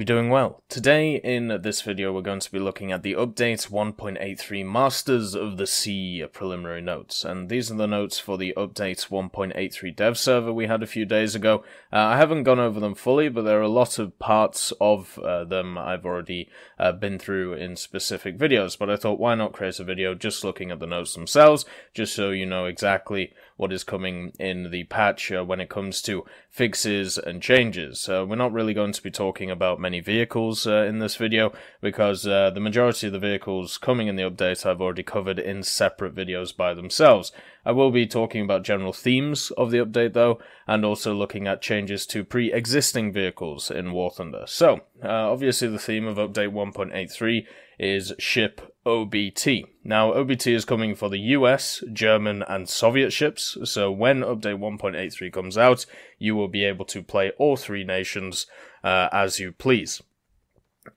You're doing well. Today in this video we're going to be looking at the update 1.83 Masters of the Sea preliminary notes, and these are the notes for the update 1.83 dev server we had a few days ago. Uh, I haven't gone over them fully, but there are a lot of parts of uh, them I've already uh, been through in specific videos, but I thought why not create a video just looking at the notes themselves, just so you know exactly what is coming in the patch uh, when it comes to fixes and changes. Uh, we're not really going to be talking about many vehicles uh, in this video because uh, the majority of the vehicles coming in the update I've already covered in separate videos by themselves. I will be talking about general themes of the update though, and also looking at changes to pre-existing vehicles in War Thunder. So, uh, obviously the theme of update 1.83 is ship OBT. Now, OBT is coming for the US, German, and Soviet ships, so when update 1.83 comes out, you will be able to play all three nations uh, as you please.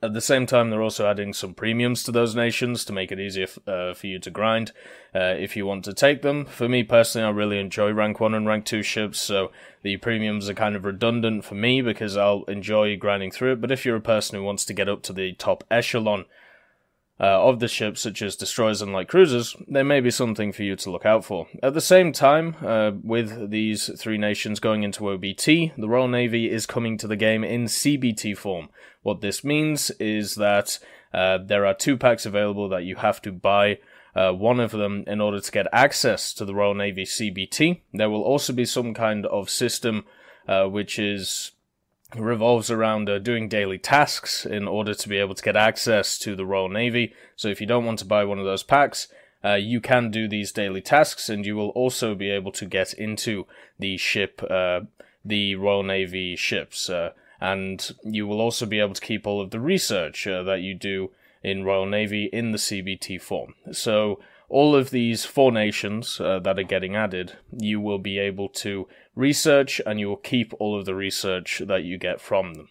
At the same time, they're also adding some premiums to those nations to make it easier uh, for you to grind uh, if you want to take them. For me personally, I really enjoy rank 1 and rank 2 ships, so the premiums are kind of redundant for me because I'll enjoy grinding through it. But if you're a person who wants to get up to the top echelon uh, of the ships, such as destroyers and light cruisers, there may be something for you to look out for. At the same time, uh, with these three nations going into OBT, the Royal Navy is coming to the game in CBT form. What this means is that uh, there are two packs available that you have to buy. Uh, one of them in order to get access to the Royal Navy CBT. There will also be some kind of system uh, which is revolves around uh, doing daily tasks in order to be able to get access to the Royal Navy. So if you don't want to buy one of those packs, uh, you can do these daily tasks, and you will also be able to get into the ship, uh, the Royal Navy ships, uh, and you will also be able to keep all of the research uh, that you do in Royal Navy in the CBT form. So all of these four nations uh, that are getting added, you will be able to research and you will keep all of the research that you get from them.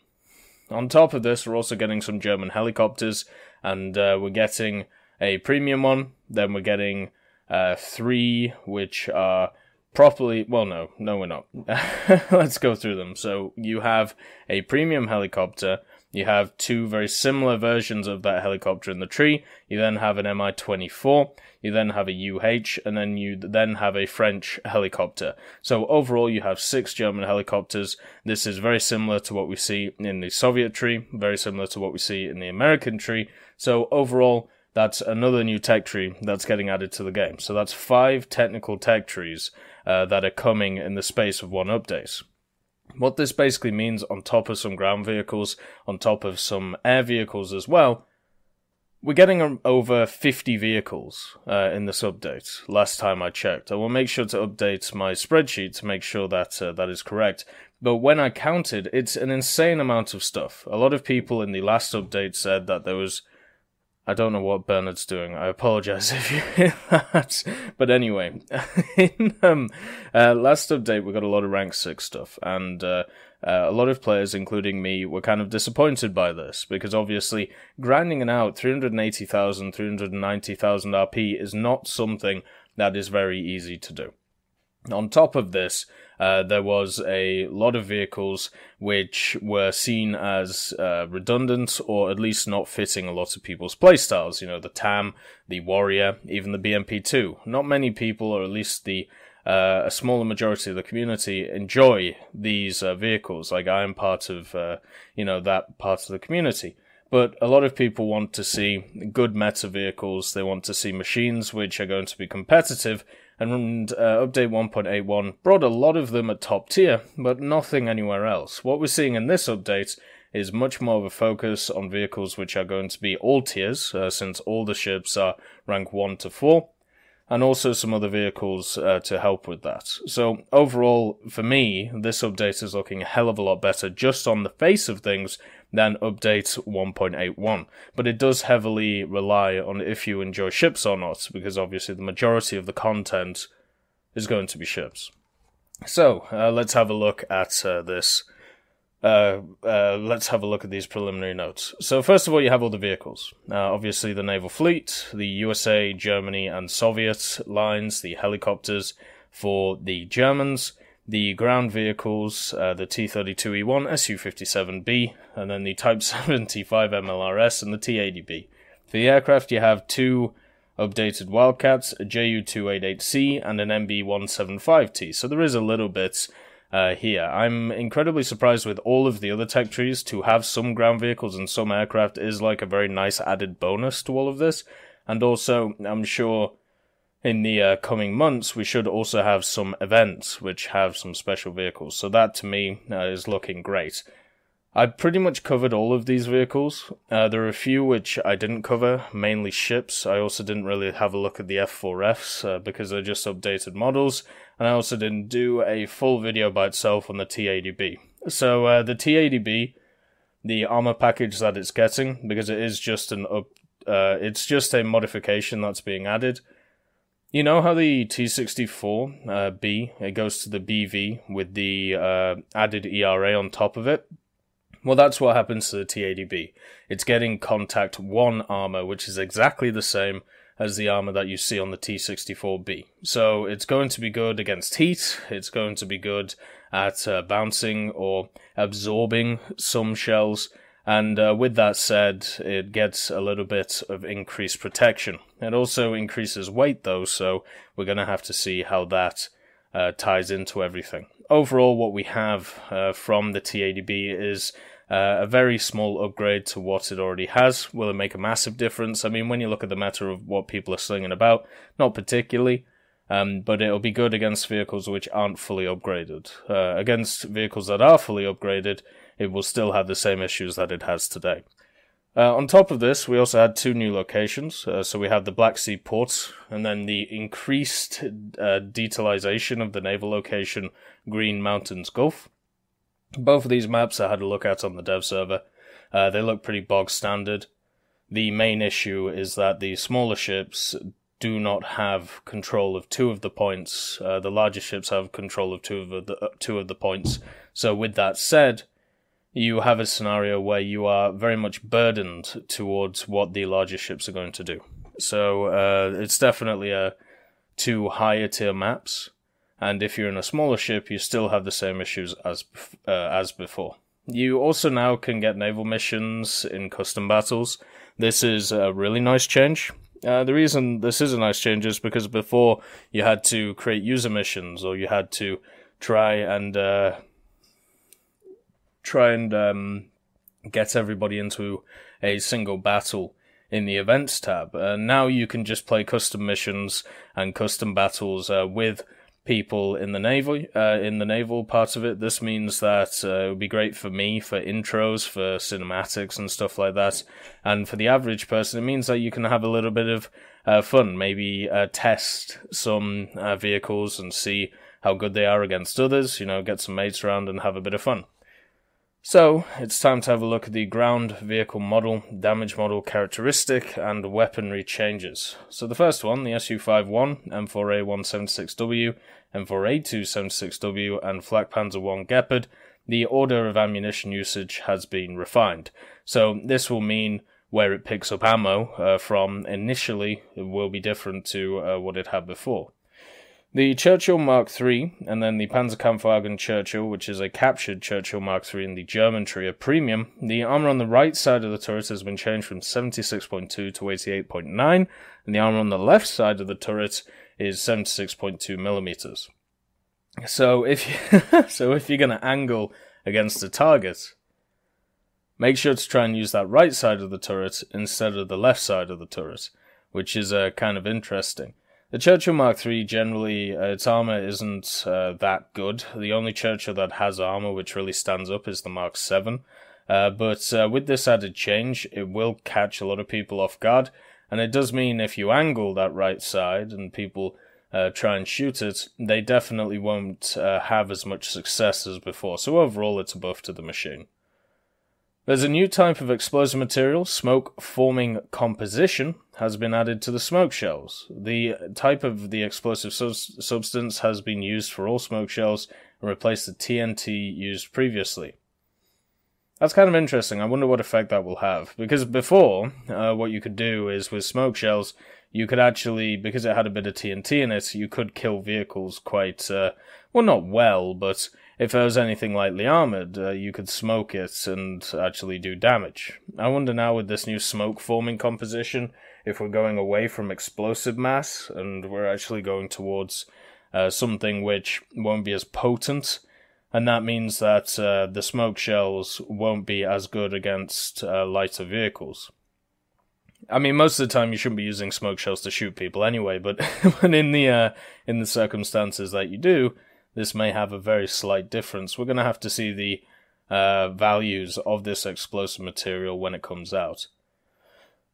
On top of this, we're also getting some German helicopters, and uh, we're getting a premium one. Then we're getting uh, three, which are properly. Well, no, no, we're not. Let's go through them. So you have a premium helicopter you have two very similar versions of that helicopter in the tree. You then have an Mi-24. You then have a UH, and then you then have a French helicopter. So overall, you have six German helicopters. This is very similar to what we see in the Soviet tree, very similar to what we see in the American tree. So overall, that's another new tech tree that's getting added to the game. So that's five technical tech trees uh, that are coming in the space of one update. What this basically means, on top of some ground vehicles, on top of some air vehicles as well, we're getting over 50 vehicles uh, in this update. Last time I checked, I will make sure to update my spreadsheet to make sure that uh, that is correct. But when I counted, it's an insane amount of stuff. A lot of people in the last update said that there was I don't know what Bernard's doing. I apologize if you hear that. But anyway, in um, uh, last update, we got a lot of rank 6 stuff, and uh, uh, a lot of players, including me, were kind of disappointed by this, because obviously, grinding it out 380,000, 390,000 RP is not something that is very easy to do. On top of this, uh, there was a lot of vehicles which were seen as uh, redundant or at least not fitting a lot of people's playstyles. You know, the TAM, the Warrior, even the BMP2. Not many people, or at least the uh, a smaller majority of the community, enjoy these uh, vehicles. Like I am part of, uh, you know, that part of the community. But a lot of people want to see good meta vehicles. They want to see machines which are going to be competitive and uh, update 1.81 brought a lot of them at top tier, but nothing anywhere else. What we're seeing in this update is much more of a focus on vehicles which are going to be all tiers, uh, since all the ships are rank 1 to 4, and also some other vehicles uh, to help with that. So, overall, for me, this update is looking a hell of a lot better just on the face of things than update 1.81. But it does heavily rely on if you enjoy ships or not, because obviously the majority of the content is going to be ships. So, uh, let's have a look at uh, this. Uh, uh, let's have a look at these preliminary notes. So, first of all, you have all the vehicles. Uh, obviously, the naval fleet, the USA, Germany, and Soviet lines, the helicopters for the Germans, the ground vehicles, uh, the T-32E1, Su-57B, and then the Type 75 MLRS and the T-80B. For the aircraft, you have two updated Wildcats, a Ju-288C, and an MB-175T. So there is a little bit uh, here. I'm incredibly surprised with all of the other tech trees to have some ground vehicles and some aircraft is like a very nice added bonus to all of this. And also, I'm sure in the uh, coming months, we should also have some events which have some special vehicles. So that to me uh, is looking great. I pretty much covered all of these vehicles. Uh, there are a few which I didn't cover, mainly ships. I also didn't really have a look at the F4Fs uh, because they're just updated models, and I also didn't do a full video by itself on the T80B. So uh, the T80B, the armor package that it's getting, because it is just an up, uh, it's just a modification that's being added. You know how the T64 uh, B it goes to the BV with the uh, added ERA on top of it. Well, that's what happens to the T80B. It's getting Kontakt 1 armor, which is exactly the same as the armor that you see on the T64B. So it's going to be good against heat, it's going to be good at uh, bouncing or absorbing some shells, and uh, with that said, it gets a little bit of increased protection. It also increases weight though, so we're going to have to see how that uh, ties into everything. Overall, what we have uh, from the T80B is uh, a very small upgrade to what it already has. Will it make a massive difference? I mean, when you look at the matter of what people are slinging about, not particularly. Um, but it'll be good against vehicles which aren't fully upgraded. Uh, against vehicles that are fully upgraded, it will still have the same issues that it has today. Uh, on top of this, we also had two new locations. Uh, so we have the Black Sea ports, and then the increased uh, detailization of the naval location Green Mountains Gulf. Both of these maps I had a look at on the dev server. Uh, they look pretty bog standard. The main issue is that the smaller ships do not have control of two of the points. Uh, the larger ships have control of two of the uh, two of the points. So, with that said, you have a scenario where you are very much burdened towards what the larger ships are going to do. So, uh, it's definitely a two higher tier maps and if you're in a smaller ship, you still have the same issues as uh, as before. You also now can get naval missions in custom battles. This is a really nice change. Uh, the reason this is a nice change is because before you had to create user missions or you had to try and uh, try and um, get everybody into a single battle in the events tab. Uh, now you can just play custom missions and custom battles uh, with people in the naval uh, in the naval part of it. This means that uh, it would be great for me for intros, for cinematics and stuff like that. And for the average person, it means that you can have a little bit of uh, fun. Maybe uh, test some vehicles and see how good they are against others. You know, get some mates around and have a bit of fun. So, it's time to have a look at the ground vehicle model, damage model characteristic, and weaponry changes. So the first one, the Su-51, M4A176W, M4A276W, and Flak Panzer 1 Gepard, the order of ammunition usage has been refined. So this will mean where it picks up ammo uh, from initially will be different to uh, what it had before. The Churchill Mark III, and then the Panzerkampfwagen Churchill, which is a captured Churchill Mark III in the German tree, are premium. The armor on the right side of the turret has been changed from 76.2 to 88.9, and the armor on the left side of the turret is 76.2 millimeters. So if you, so if you're going to angle against a target, make sure to try and use that right side of the turret instead of the left side of the turret, which is uh, kind of interesting. The Churchill Mark III generally, uh, its armor isn't uh, that good. The only Churchill that has armor which really stands up is the Mark VII. Uh, but uh, with this added change, it will catch a lot of people off guard, and it does mean if you angle that right side and people uh, try and shoot it, they definitely won't uh, have as much success as before. So overall, it's a buff to the machine. There's a new type of explosive material, smoke forming composition, has been added to the smoke shells. The type of the explosive su- substance has been used for all smoke shells and replaced the TNT used previously. That's kind of interesting. I wonder what effect that will have. Because before, uh, what you could do is with smoke shells, you could actually, because it had a bit of TNT in it, you could kill vehicles quite, uh, well, not well, but if it was anything lightly armored, uh, you could smoke it and actually do damage. I wonder now with this new smoke forming composition, if we're going away from explosive mass and we're actually going towards uh, something which won't be as potent and that means that uh, the smoke shells won't be as good against uh, lighter vehicles. I mean, most of the time you shouldn't be using smoke shells to shoot people anyway, but but in the uh, in the circumstances that you do, this may have a very slight difference. We're going to have to see the uh, values of this explosive material when it comes out.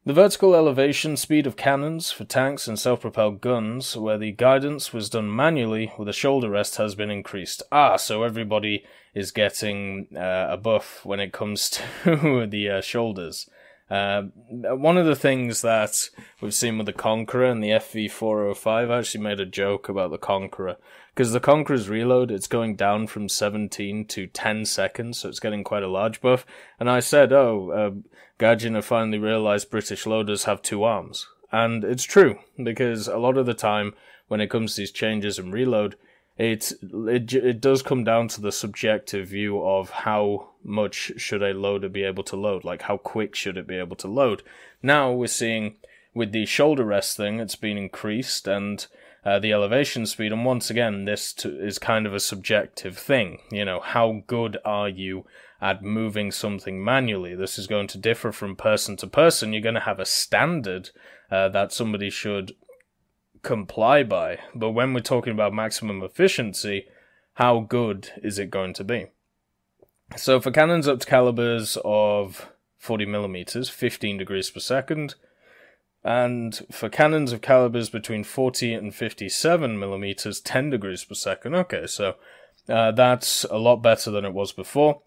The vertical elevation speed of cannons for tanks and self propelled guns, where the guidance was done manually with a shoulder rest, has been increased. Ah, so everybody is getting uh, a buff when it comes to the uh, shoulders. Uh, one of the things that we've seen with the Conqueror and the FV405, I actually made a joke about the Conqueror because the Conqueror's reload it's going down from 17 to 10 seconds, so it's getting quite a large buff. And I said, "Oh, uh, Gaijin have finally realized British loaders have two arms," and it's true because a lot of the time when it comes to these changes in reload, it it it does come down to the subjective view of how much should a loader be able to load, like how quick should it be able to load. Now we're seeing with the shoulder rest thing, it's been increased and uh, the elevation speed. And once again, this is kind of a subjective thing. You know, how good are you at moving something manually? This is going to differ from person to person. You're going to have a standard uh, that somebody should comply by. But when we're talking about maximum efficiency, how good is it going to be? So for cannons up to calibers of 40 millimeters, 15 degrees per second, and for cannons of calibers between 40 and 57 millimeters, 10 degrees per second. Okay, so uh, that's a lot better than it was before.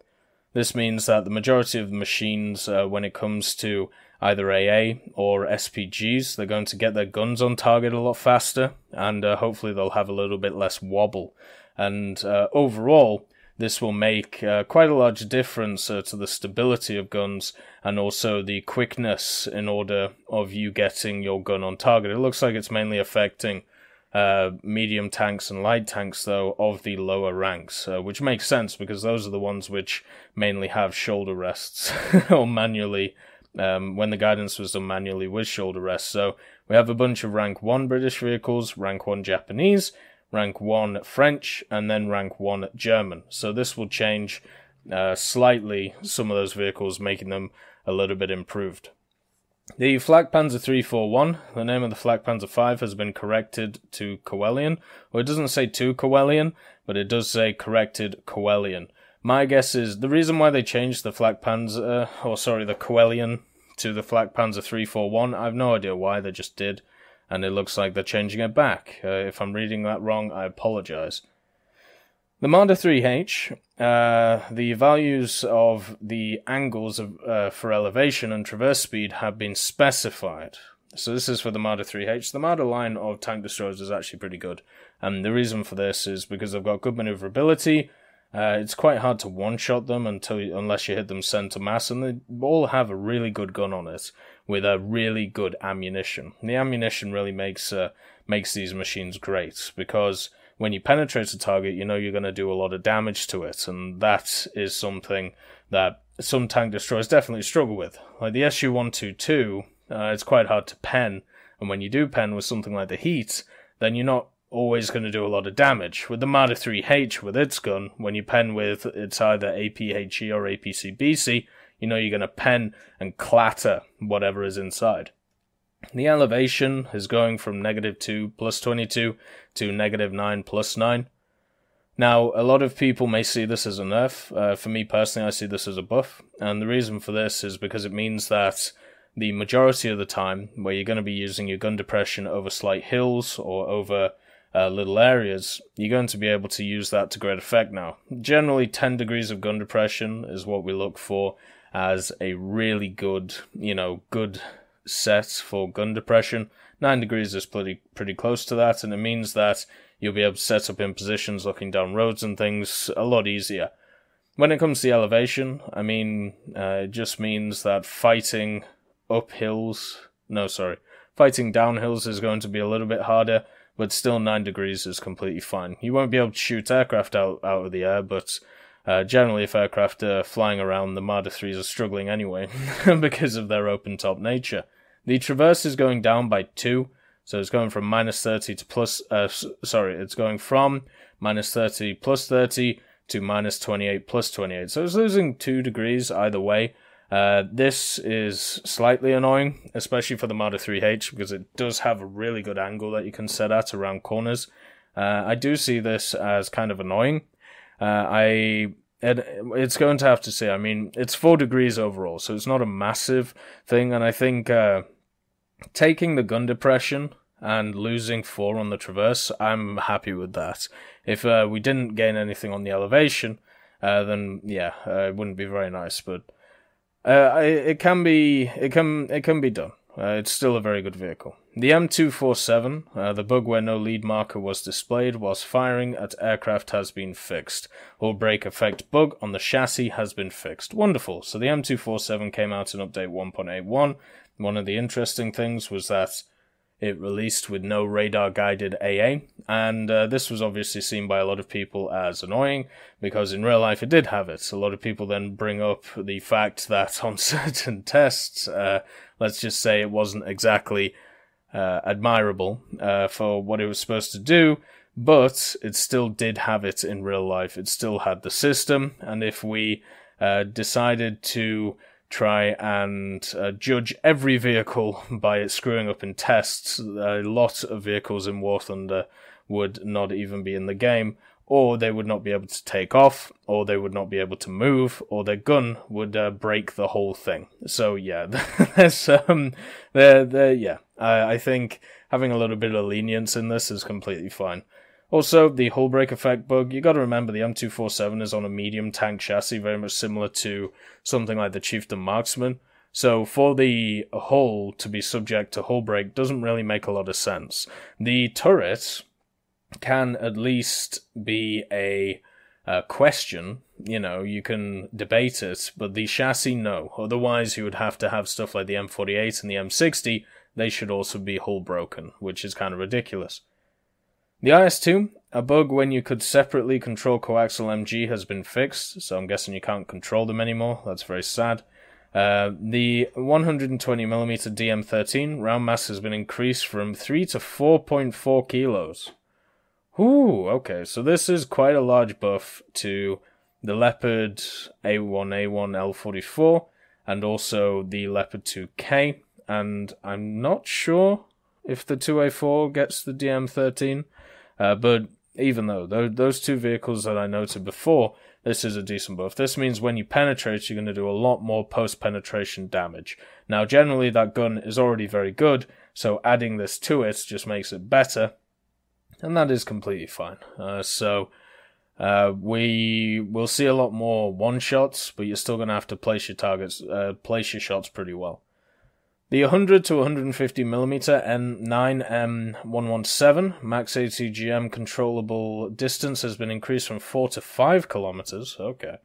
This means that the majority of the machines, uh, when it comes to either AA or SPGs, they're going to get their guns on target a lot faster, and uh, hopefully they'll have a little bit less wobble. And uh, overall, this will make uh, quite a large difference uh, to the stability of guns and also the quickness in order of you getting your gun on target. It looks like it's mainly affecting uh, medium tanks and light tanks, though, of the lower ranks, uh, which makes sense because those are the ones which mainly have shoulder rests or manually. Um, when the guidance was done manually with shoulder rests. So we have a bunch of rank 1 British vehicles, rank 1 Japanese, rank 1 French, and then rank 1 German. So this will change uh, slightly some of those vehicles, making them a little bit improved. The Flak Panzer 341, the name of the Flak Panzer 5 has been corrected to Coelian. Well, it doesn't say to Coelian, but it does say corrected Coelian. My guess is the reason why they changed the Flak Panzer, or sorry, the Coelian to the Flak Panzer 341, I have no idea why, they just did and it looks like they're changing it back. Uh, if I'm reading that wrong, I apologize. The Marder 3H, uh, the values of the angles of, uh, for elevation and traverse speed have been specified. So this is for the Marder 3H. The Marder line of tank destroyers is actually pretty good. And the reason for this is because they've got good maneuverability, uh, it's quite hard to one-shot them until unless you hit them center mass, and they all have a really good gun on it with a really good ammunition. The ammunition really makes uh, makes these machines great because when you penetrate a target, you know you're going to do a lot of damage to it, and that is something that some tank destroyers definitely struggle with. Like the SU-122, uh, it's quite hard to pen, and when you do pen with something like the Heat, then you're not always going to do a lot of damage. With the Marder 3H, with its gun, when you pen with it's either APHE or APCBC, you know you're going to pen and clatter whatever is inside. The elevation is going from negative 2 plus 22 to negative 9 plus 9. Now, a lot of people may see this as a nerf. Uh, for me personally, I see this as a buff. And the reason for this is because it means that the majority of the time, where you're going to be using your gun depression over slight hills or over uh, little areas, you're going to be able to use that to great effect now. Generally, 10 degrees of gun depression is what we look for as a really good, you know, good set for gun depression. 9 degrees is pretty, pretty close to that, and it means that you'll be able to set up in positions looking down roads and things a lot easier. when it comes to the elevation, I mean, uh, it just means that fighting up hills, no, sorry, fighting down hills is going to be a little bit harder, but still 9 degrees is completely fine. You won't be able to shoot aircraft out, out of the air, but uh, generally, if aircraft are flying around, the Marder 3s are struggling anyway because of their open top nature. The Traverse is going down by 2, so it's going from minus 30 to plus, uh, sorry, it's going from minus 30 plus 30 to minus 28 plus 28. So it's losing 2 degrees either way. Uh, this is slightly annoying, especially for the Marder 3H, because it does have a really good angle that you can set at around corners. Uh, I do see this as kind of annoying. Uh, I it, it's going to have to say. I mean, it's four degrees overall, so it's not a massive thing, and I think uh, taking the gun depression and losing four on the traverse, I'm happy with that. If uh, we didn't gain anything on the elevation, then yeah, it wouldn't be very nice. But uh, it can be, it can, it can be done. Uh, it's still a very good vehicle. The M247, uh, the bug where no lead marker was displayed whilst firing at aircraft has been fixed. All brake effect bug on the chassis has been fixed. Wonderful. So the M247 came out in update 1.81. One of the interesting things was that it released with no radar guided AA, and uh, this was obviously seen by a lot of people as annoying because in real life it did have it. A lot of people then bring up the fact that on certain tests, uh, let's just say it wasn't exactly uh, admirable uh, for what it was supposed to do, but it still did have it in real life. It still had the system, and if we uh, decided to try and uh, judge every vehicle by screwing up in tests, a lot of vehicles in War Thunder would not even be in the game, or they would not be able to take off, or they would not be able to move, or their gun would uh, break the whole thing. So yeah, there's um, there, there, yeah. I, I think having a little bit of lenience in this is completely fine. Also, the hull break effect bug, you gotta remember the M247 is on a medium tank chassis, very much similar to something like the Chieftain Marksman. So for the hull to be subject to hull break doesn't really make a lot of sense. The turret can at least be a, a question, you know, you can debate it, but the chassis, no. Otherwise, you would have to have stuff like the M48 and the M60, they should also be hull broken, which is kind of ridiculous. The IS-2, a bug when you could separately control coaxial MG has been fixed, so I'm guessing you can't control them anymore. That's very sad. Uh, the 120mm DM13 round mass has been increased from 3 to 4.4 kilos. Ooh, okay, so this is quite a large buff to the Leopard A1A1 L44 and also the Leopard 2K, and I'm not sure if the 2A4 gets the DM13. Uh, but even though those two vehicles that I noted before, this is a decent buff. This means when you penetrate, you're going to do a lot more post penetration damage. Now, generally, that gun is already very good, so adding this to it just makes it better, and that is completely fine. Uh, so, uh, we will see a lot more one shots, but you're still going to have to place your targets, uh, place your shots pretty well. The 100 to 150 mm N9M117 max ATGM controllable distance has been increased from 4 to 5 kilometers. Okay.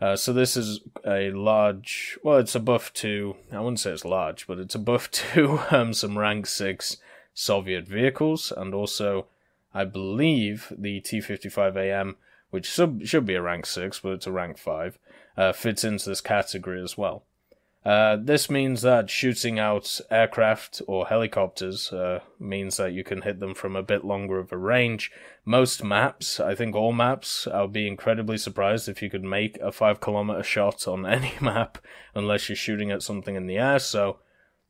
Uh, so this is a large, well, it's a buff to, I wouldn't say it's large, but it's a buff to um, some rank 6 Soviet vehicles, and also, I believe, the T-55AM, which sub- should be a rank 6, but it's a rank 5, uh, fits into this category as well. Uh, this means that shooting out aircraft or helicopters uh, means that you can hit them from a bit longer of a range. Most maps, I think all maps, I'll be incredibly surprised if you could make a 5 kilometer shot on any map unless you're shooting at something in the air. So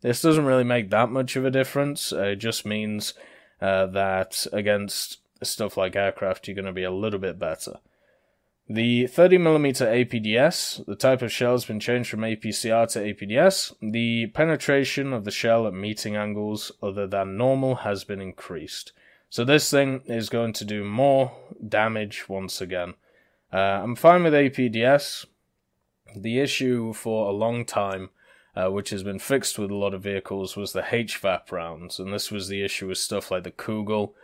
this doesn't really make that much of a difference. Uh, it just means uh, that against stuff like aircraft, you're going to be a little bit better. The 30mm APDS, the type of shell has been changed from APCR to APDS. The penetration of the shell at meeting angles other than normal has been increased. So this thing is going to do more damage once again. Uh, I'm fine with APDS. The issue for a long time, uh, which has been fixed with a lot of vehicles, was the HVAP rounds, and this was the issue with stuff like the Kugel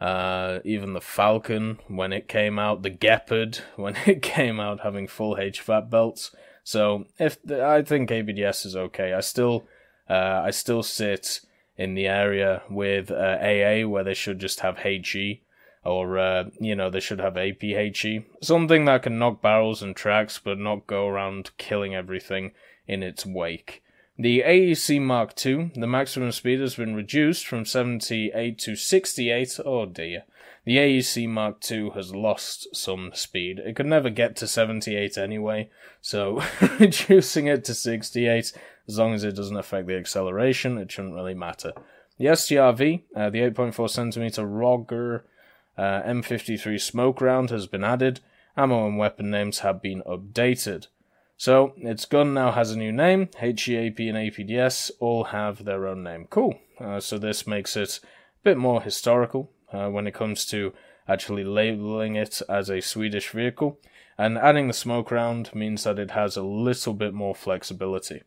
Uh, even the Falcon when it came out, the Gepard when it came out, having full HVAP belts. So if the, I think APDS is okay, I still uh, I still sit in the area with uh, AA where they should just have HE or uh, you know they should have APHE, something that can knock barrels and tracks but not go around killing everything in its wake. The AEC Mark II, the maximum speed has been reduced from 78 to 68. Oh dear. The AEC Mark II has lost some speed. It could never get to 78 anyway, so reducing it to 68, as long as it doesn't affect the acceleration, it shouldn't really matter. The STRV, uh, the 8.4 centimeter Roger uh, M53 smoke round has been added. Ammo and weapon names have been updated. So its gun now has a new name. HEAP and APDS all have their own name. Cool. Uh, so this makes it a bit more historical uh, when it comes to actually labeling it as a Swedish vehicle. And adding the smoke round means that it has a little bit more flexibility.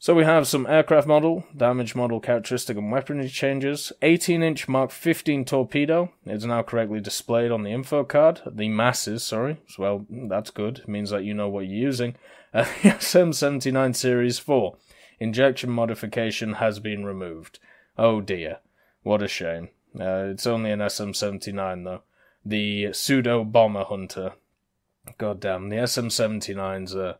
So we have some aircraft model, damage model characteristic and weaponry changes. 18 inch Mark 15 torpedo is now correctly displayed on the info card. The masses, sorry. Well, that's good. It means that you know what you're using. Uh, the SM79 Series 4 injection modification has been removed. Oh dear. What a shame. Uh, it's only an SM79 though. The pseudo bomber hunter. God damn, the SM79s are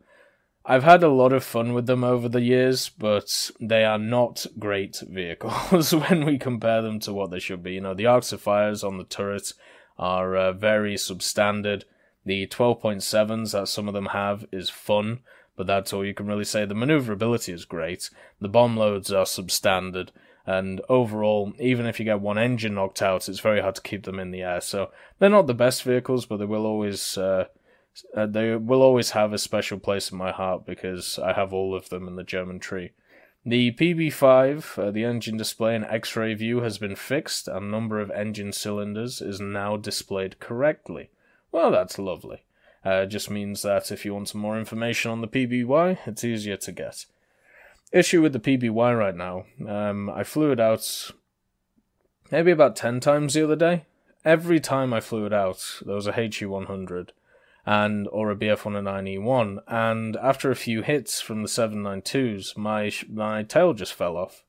I've had a lot of fun with them over the years, but they are not great vehicles when we compare them to what they should be. You know, the Arcs of Fires on the turret are uh, very substandard. The 12.7s that some of them have is fun, but that's all you can really say. The maneuverability is great. The bomb loads are substandard. And overall, even if you get one engine knocked out, it's very hard to keep them in the air. So they're not the best vehicles, but they will always uh, uh, they will always have a special place in my heart because I have all of them in the German tree. The PB5, uh, the engine display and X-ray view has been fixed, and number of engine cylinders is now displayed correctly. Well, that's lovely. Uh, just means that if you want some more information on the PBY, it's easier to get. Issue with the PBY right now, um, I flew it out maybe about 10 times the other day. Every time I flew it out, there was a HE100 and or a BF109E1, and after a few hits from the 792s, my my tail just fell off,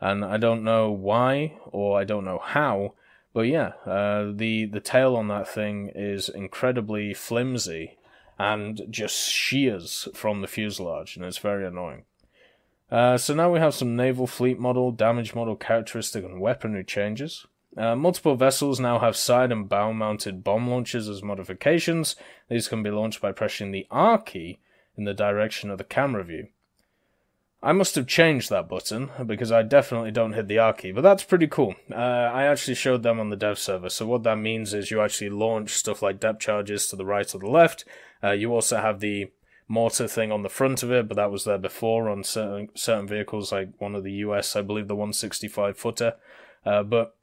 and I don't know why or I don't know how, but yeah, uh, the the tail on that thing is incredibly flimsy and just shears from the fuselage, and it's very annoying. Uh, so now we have some naval fleet model, damage model characteristic, and weaponry changes. Uh, multiple vessels now have side and bow mounted bomb launchers as modifications. These can be launched by pressing the R key in the direction of the camera view. I must have changed that button because I definitely don't hit the R key, but that's pretty cool. Uh, I actually showed them on the dev server, so what that means is you actually launch stuff like depth charges to the right or the left. Uh, you also have the mortar thing on the front of it, but that was there before on certain certain vehicles, like one of the US, I believe the 165 footer. Uh, but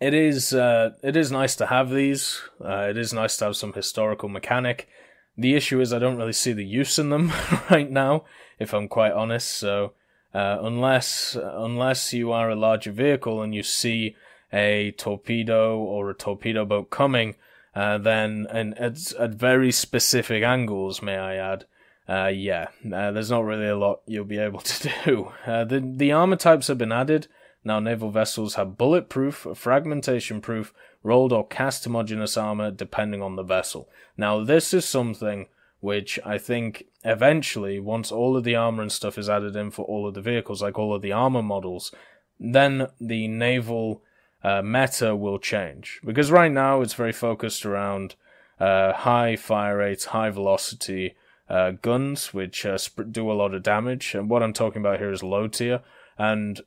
it is uh, it is nice to have these. Uh, it is nice to have some historical mechanic. The issue is I don't really see the use in them right now, if I'm quite honest. So uh, unless unless you are a larger vehicle and you see a torpedo or a torpedo boat coming, uh, then and at, at very specific angles, may I add, uh, yeah, uh, there's not really a lot you'll be able to do. Uh, the the armor types have been added. Now, naval vessels have bulletproof, fragmentation proof, rolled or cast homogeneous armor depending on the vessel. Now, this is something which I think eventually, once all of the armor and stuff is added in for all of the vehicles, like all of the armor models, then the naval uh, meta will change. Because right now it's very focused around uh, high fire rates, high velocity uh, guns, which uh, sp- do a lot of damage. And what I'm talking about here is low tier. And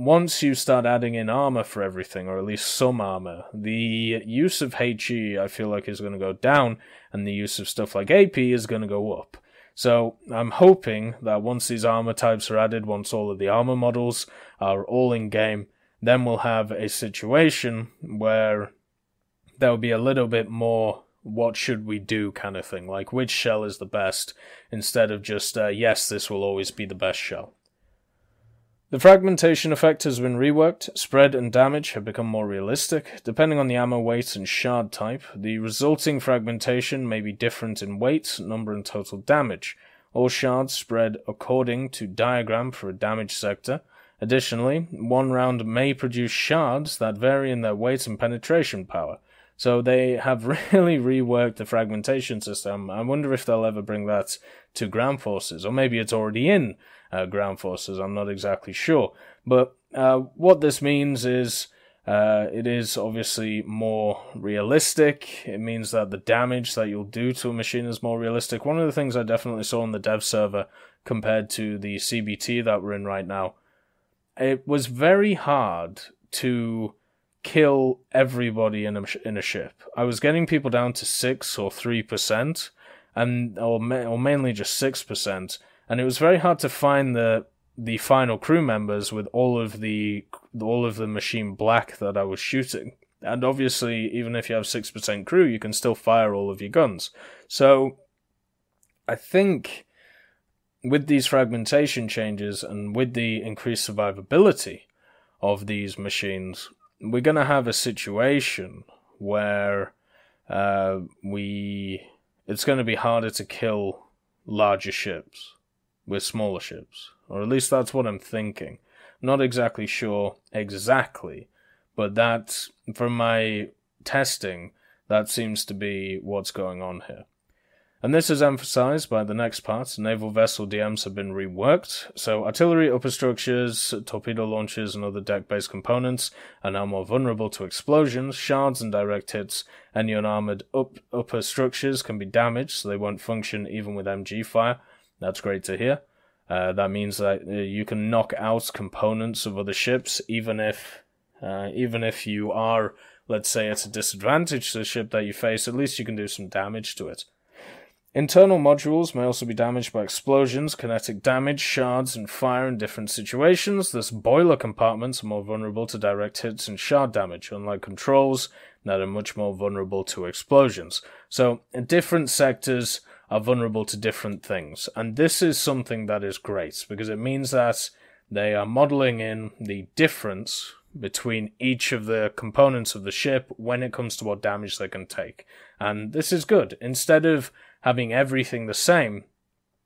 once you start adding in armor for everything, or at least some armor, the use of HE I feel like is going to go down, and the use of stuff like AP is going to go up. So I'm hoping that once these armor types are added, once all of the armor models are all in game, then we'll have a situation where there'll be a little bit more what should we do kind of thing, like which shell is the best, instead of just, uh, yes, this will always be the best shell. The fragmentation effect has been reworked, spread and damage have become more realistic. Depending on the ammo weight and shard type, the resulting fragmentation may be different in weight, number, and total damage. All shards spread according to diagram for a damage sector. Additionally, one round may produce shards that vary in their weight and penetration power. So they have really reworked the fragmentation system. I wonder if they'll ever bring that to ground forces, or maybe it's already in uh, ground forces. I'm not exactly sure. But uh, what this means is uh, it is obviously more realistic. It means that the damage that you'll do to a machine is more realistic. One of the things I definitely saw on the dev server compared to the CBT that we're in right now, it was very hard to kill everybody in a in a ship. I was getting people down to six or three percent, and or ma- or mainly just six percent, and it was very hard to find the the final crew members with all of the all of the machine black that I was shooting. And obviously, even if you have six percent crew, you can still fire all of your guns. So, I think with these fragmentation changes and with the increased survivability of these machines, we're going to have a situation where uh, we it's going to be harder to kill larger ships with smaller ships, or at least that's what I'm thinking. Not exactly sure exactly, but that's from my testing, that seems to be what's going on here. And this is emphasized by the next part. Naval vessel DMs have been reworked, so artillery upper structures, torpedo launchers, and other deck based components are now more vulnerable to explosions, shards, and direct hits. Any unarmored up- upper structures can be damaged, so they won't function even with MG fire. That's great to hear. Uh, that means that uh, you can knock out components of other ships, even if, uh, even if you are, let's say, at a disadvantage to the ship that you face. At least you can do some damage to it. Internal modules may also be damaged by explosions, kinetic damage, shards, and fire in different situations. Thus, boiler compartments are more vulnerable to direct hits and shard damage, unlike controls that are much more vulnerable to explosions. So, in different sectors are vulnerable to different things. And this is something that is great because it means that they are modeling in the difference between each of the components of the ship when it comes to what damage they can take. And this is good. Instead of having everything the same,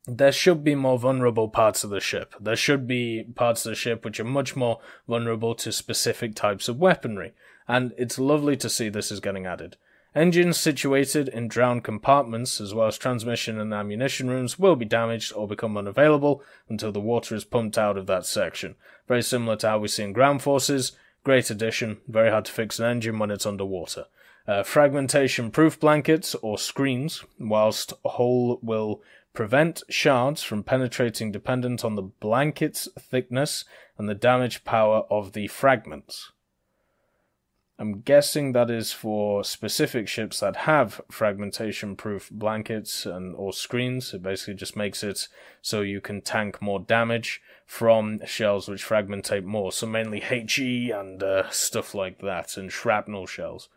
there should be more vulnerable parts of the ship. There should be parts of the ship which are much more vulnerable to specific types of weaponry. And it's lovely to see this is getting added. Engines situated in drowned compartments, as well as transmission and ammunition rooms, will be damaged or become unavailable until the water is pumped out of that section. Very similar to how we see in ground forces. Great addition. Very hard to fix an engine when it's underwater. Uh, fragmentation proof blankets or screens, whilst whole will prevent shards from penetrating dependent on the blanket's thickness and the damage power of the fragments. I'm guessing that is for specific ships that have fragmentation proof blankets and or screens. It basically just makes it so you can tank more damage from shells which fragmentate more. So mainly HE and uh, stuff like that, and shrapnel shells.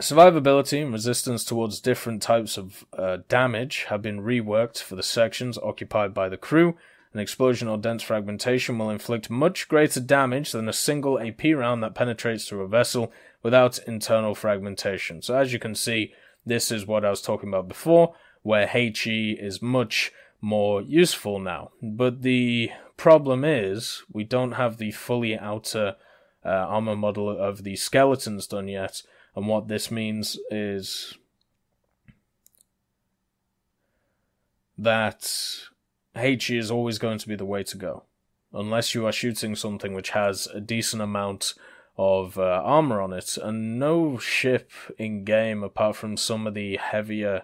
Survivability and resistance towards different types of uh, damage have been reworked for the sections occupied by the crew. An explosion or dense fragmentation will inflict much greater damage than a single AP round that penetrates through a vessel without internal fragmentation. So, as you can see, this is what I was talking about before, where HE is much more useful now. But the problem is, we don't have the fully outer uh, armor model of the skeletons done yet and what this means is that HE is always going to be the way to go. Unless you are shooting something which has a decent amount of uh, armor on it, and no ship in game, apart from some of the heavier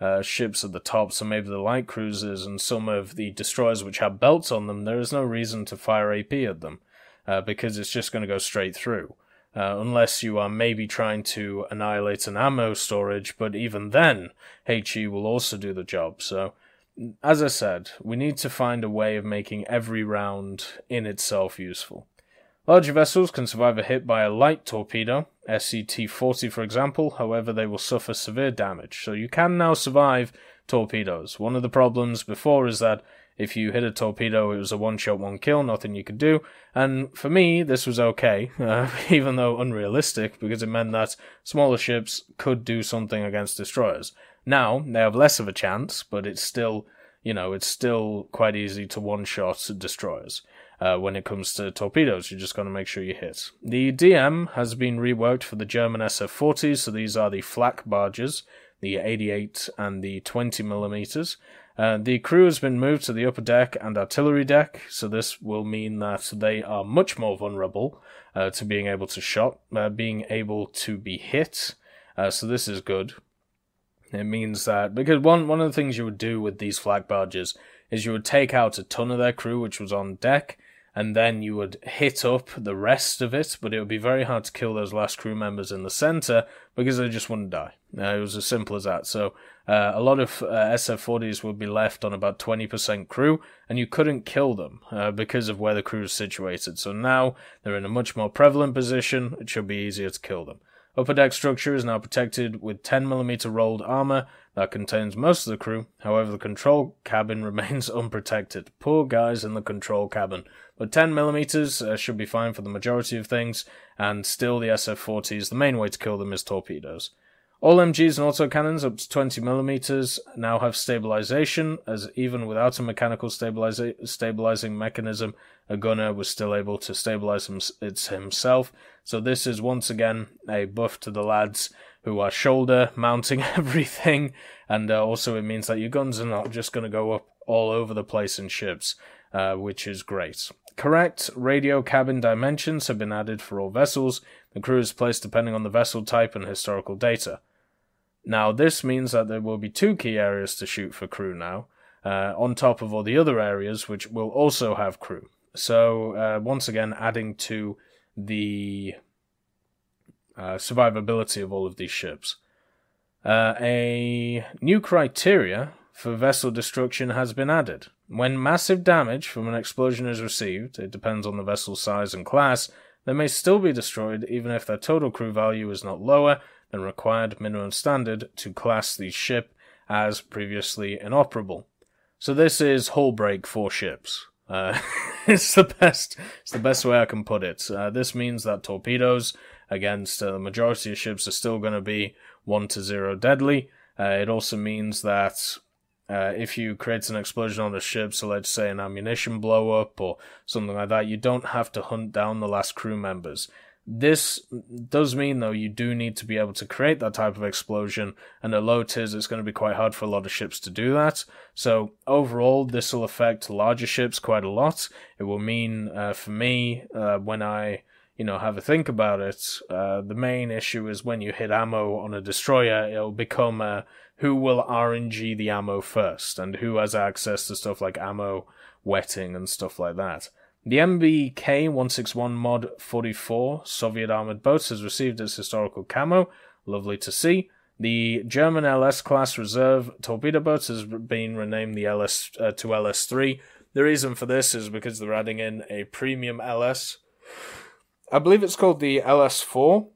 uh, ships at the top, so maybe the light cruisers and some of the destroyers which have belts on them, there is no reason to fire AP at them uh, because it's just going to go straight through uh, unless you are maybe trying to annihilate an ammo storage, but even then, HE will also do the job. So, as I said, we need to find a way of making every round in itself useful. Larger vessels can survive a hit by a light torpedo, SET 40 for example, however, they will suffer severe damage. So, you can now survive torpedoes. One of the problems before is that If you hit a torpedo, it was a one shot, one kill, nothing you could do. And for me, this was okay, uh, even though unrealistic, because it meant that smaller ships could do something against destroyers. Now, they have less of a chance, but it's still, you know, it's still quite easy to one shot destroyers. Uh, when it comes to torpedoes, you're just got to make sure you hit. The DM has been reworked for the German SF 40s, so these are the flak barges, the 88 and the 20 millimeters. Uh, the crew has been moved to the upper deck and artillery deck, so this will mean that they are much more vulnerable uh, to being able to shot, uh, being able to be hit. Uh, so this is good. It means that because one one of the things you would do with these flak barges is you would take out a ton of their crew, which was on deck, and then you would hit up the rest of it, but it would be very hard to kill those last crew members in the center because they just wouldn't die. Uh, it was as simple as that. So uh, a lot of uh, SF-40s would be left on about 20% crew, and you couldn't kill them uh, because of where the crew is situated. So now they're in a much more prevalent position. It should be easier to kill them. Upper deck structure is now protected with 10mm rolled armor that contains most of the crew. However, the control cabin remains unprotected. Poor guys in the control cabin. But 10mm uh, should be fine for the majority of things, and still the SF-40s, the main way to kill them is torpedoes. All MGs and autocannons up to 20mm now have stabilization, as even without a mechanical stabiliza- stabilizing mechanism, a gunner was still able to stabilize him- himself. So this is once again a buff to the lads who are shoulder mounting everything, and uh, also it means that your guns are not just going to go up all over the place in ships, uh, which is great. Correct radio cabin dimensions have been added for all vessels. The crew is placed depending on the vessel type and historical data. Now, this means that there will be two key areas to shoot for crew now, uh, on top of all the other areas which will also have crew. So, uh, once again, adding to the uh, survivability of all of these ships. Uh, a new criteria for vessel destruction has been added. When massive damage from an explosion is received, it depends on the vessel's size and class, they may still be destroyed even if their total crew value is not lower than required minimum standard to class the ship as previously inoperable. So this is hull break for ships. Uh, it's the best. It's the best way I can put it. Uh, this means that torpedoes against uh, the majority of ships are still going to be one to zero deadly. Uh, it also means that uh, if you create an explosion on a ship, so let's say an ammunition blow up or something like that, you don't have to hunt down the last crew members. This does mean, though, you do need to be able to create that type of explosion, and at low tiers, it's going to be quite hard for a lot of ships to do that. So, overall, this will affect larger ships quite a lot. It will mean, uh, for me, uh, when I you know, have a think about it, uh, the main issue is when you hit ammo on a destroyer, it'll become uh, who will RNG the ammo first, and who has access to stuff like ammo wetting and stuff like that. The MBK 161 Mod 44 Soviet armored boats has received its historical camo. Lovely to see. The German LS class reserve torpedo boats has been renamed the LS uh, to LS3. The reason for this is because they're adding in a premium LS. I believe it's called the LS4.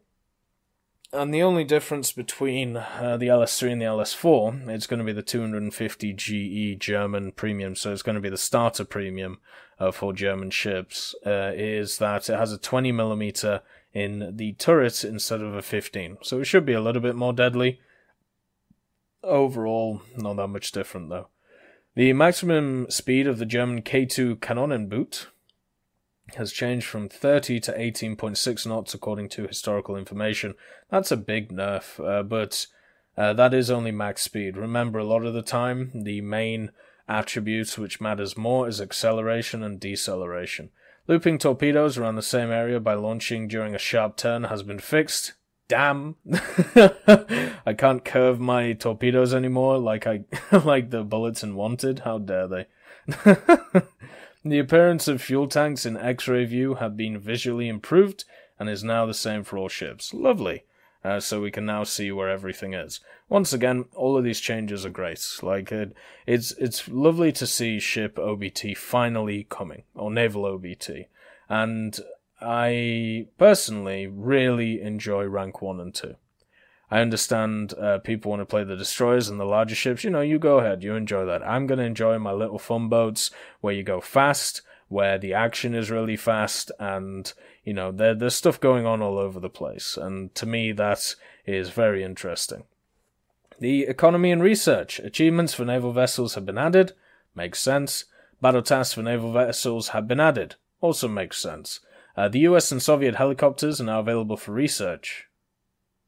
And the only difference between uh, the LS3 and the LS4, it's going to be the 250 GE German premium, so it's going to be the starter premium uh, for German ships, uh, is that it has a 20 millimeter in the turret instead of a 15. So it should be a little bit more deadly. Overall, not that much different though. The maximum speed of the German K2 Kanonenboot has changed from 30 to 18.6 knots according to historical information. That's a big nerf, uh, but uh, that is only max speed. Remember, a lot of the time, the main attributes which matters more is acceleration and deceleration. Looping torpedoes around the same area by launching during a sharp turn has been fixed. Damn. I can't curve my torpedoes anymore like I like the bullets in Wanted. How dare they? The appearance of fuel tanks in X-ray view have been visually improved and is now the same for all ships. Lovely. Uh, so we can now see where everything is. Once again, all of these changes are great. Like it, it's it's lovely to see ship OBT finally coming, or naval OBT, and I personally really enjoy rank one and two. I understand uh, people want to play the destroyers and the larger ships. You know, you go ahead, you enjoy that. I'm going to enjoy my little fun boats where you go fast, where the action is really fast, and you know there, there's stuff going on all over the place. And to me, that is very interesting. The economy and research achievements for naval vessels have been added. Makes sense. Battle tasks for naval vessels have been added. Also makes sense. Uh, the US and Soviet helicopters are now available for research.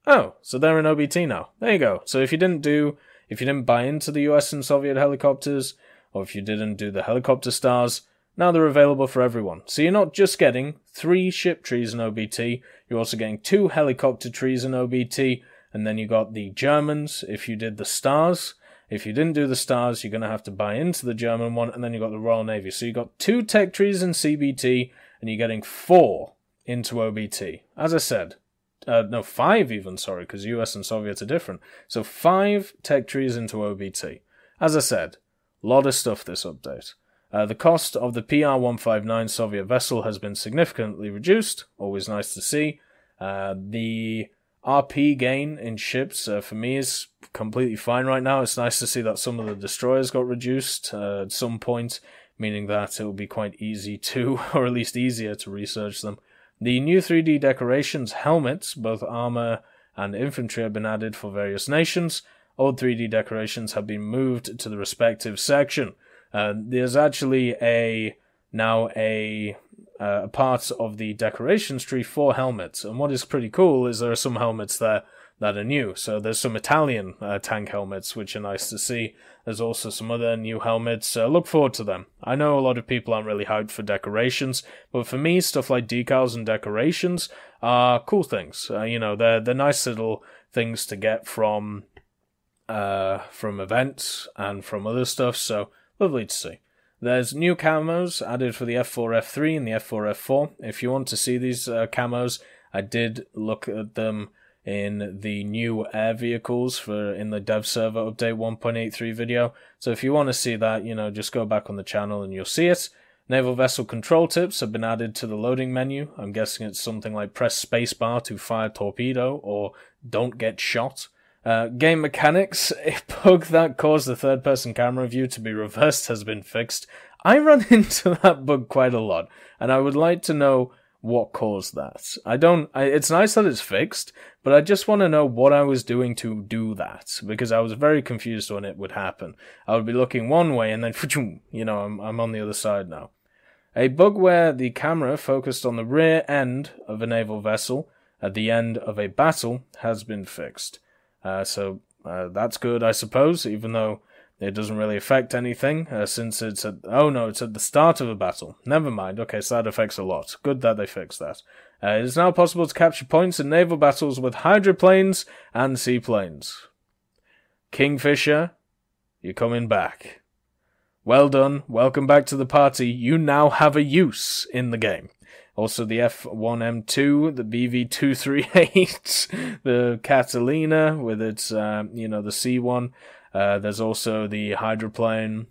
Oh, so they're in OBT now. There you go. So if you didn't do, if you didn't buy into the US and Soviet helicopters, or if you didn't do the helicopter stars, now they're available for everyone. So you're not just getting three ship trees in OBT, you're also getting two helicopter trees in OBT, and then you got the Germans if you did the stars. If you didn't do the stars, you're going to have to buy into the German one, and then you got the Royal Navy. So you got two tech trees in CBT, and you're getting four into OBT. As I said, uh, no, five even, sorry, because US and Soviet are different. So five tech trees into OBT. As I said, lot of stuff this update. Uh, the cost of the PR-159 Soviet vessel has been significantly reduced, always nice to see. Uh, the RP gain in ships uh, for me is completely fine right now. It's nice to see that some of the destroyers got reduced uh, at some point, meaning that it will be quite easy to, or at least easier to research them. The new 3D decorations helmets, both armor and infantry, have been added for various nations. Old 3D decorations have been moved to the respective section. Uh, there's actually a now a uh, part of the decorations tree for helmets, and what is pretty cool is there are some helmets there that are new. So there's some Italian uh, tank helmets, which are nice to see. There's also some other new helmets. Uh, look forward to them. I know a lot of people aren't really hyped for decorations, but for me, stuff like decals and decorations are cool things. Uh, you know, they're they're nice little things to get from uh, from events and from other stuff. So lovely to see. There's new camos added for the F4 F3 and the F4 F4. If you want to see these uh, camos, I did look at them in the new air vehicles for in the dev server update 1.83 video. So if you want to see that, you know, just go back on the channel and you'll see it. Naval vessel control tips have been added to the loading menu. I'm guessing it's something like press spacebar to fire torpedo or don't get shot. Uh, game mechanics, a bug that caused the third person camera view to be reversed has been fixed. I run into that bug quite a lot, and I would like to know what caused that. I don't, I, it's nice that it's fixed, but I just want to know what I was doing to do that, because I was very confused when it would happen. I would be looking one way and then, you know, I'm, I'm on the other side now. A bug where the camera focused on the rear end of a naval vessel at the end of a battle has been fixed. Uh, so uh, that's good, I suppose, even though it doesn't really affect anything uh, since it's at oh no, it's at the start of a battle. Never mind. Okay, so that affects a lot. Good that they fixed that. Uh, it is now possible to capture points in naval battles with hydroplanes and seaplanes. Kingfisher, you're coming back. Well done. Welcome back to the party. You now have a use in the game. Also, the F1M2, the BV238, the Catalina with its, uh, you know, the C1. Uh, there's also the hydroplane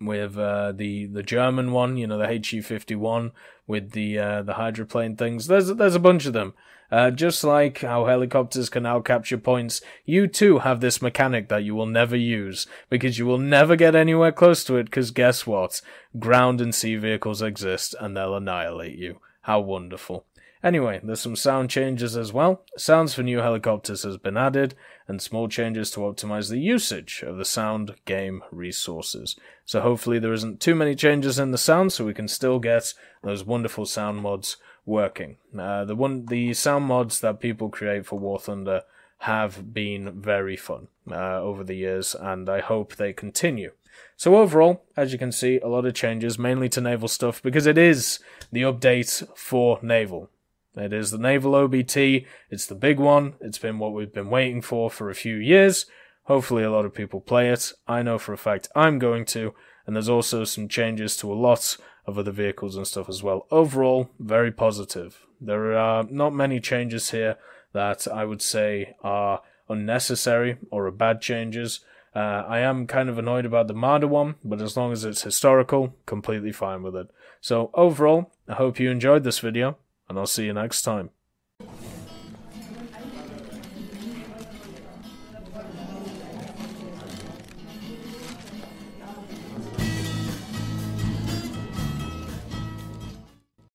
with uh, the the German one, you know, the HE51 with the uh, the hydroplane things. There's there's a bunch of them. Uh, just like how helicopters can now capture points, you too have this mechanic that you will never use because you will never get anywhere close to it. Because guess what? Ground and sea vehicles exist, and they'll annihilate you. How wonderful! Anyway, there's some sound changes as well. Sounds for new helicopters has been added, and small changes to optimize the usage of the sound game resources. So hopefully there isn't too many changes in the sound, so we can still get those wonderful sound mods working. Uh, the one, the sound mods that people create for War Thunder have been very fun uh, over the years, and I hope they continue. So overall, as you can see, a lot of changes, mainly to naval stuff, because it is the update for naval. It is the Naval OBT. It's the big one. It's been what we've been waiting for for a few years. Hopefully, a lot of people play it. I know for a fact I'm going to. And there's also some changes to a lot of other vehicles and stuff as well. Overall, very positive. There are not many changes here that I would say are unnecessary or are bad changes. Uh, I am kind of annoyed about the Marder one, but as long as it's historical, completely fine with it. So overall, I hope you enjoyed this video and I'll see you next time.